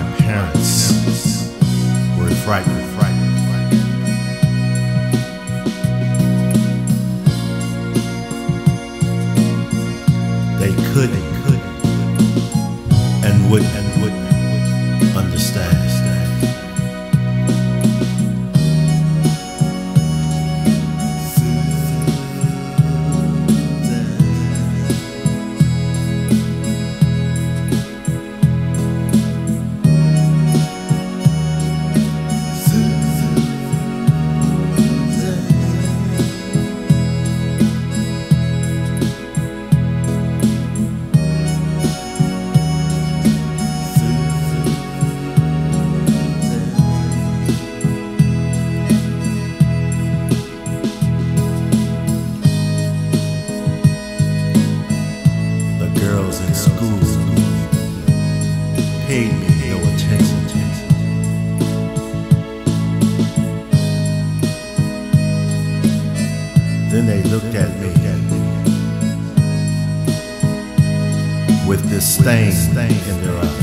my parents were frightened. They could, they could, and would, and would understand. Girls in school paid me no attention. Then they looked at me with disdain in their eyes.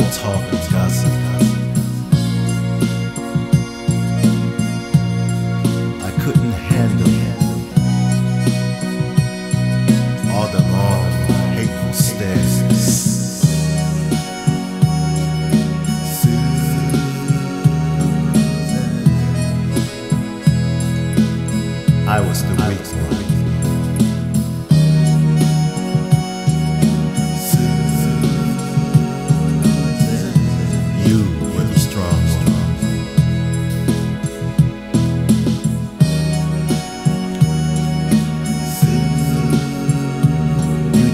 All talk and gossip. I couldn't handle all the long, hateful stares. I was the weak one.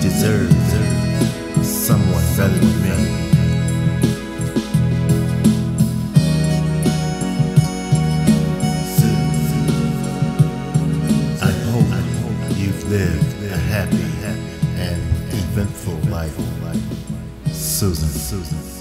Deserve someone better than me. I hope you've lived a happy and eventful life. Susan. Susan.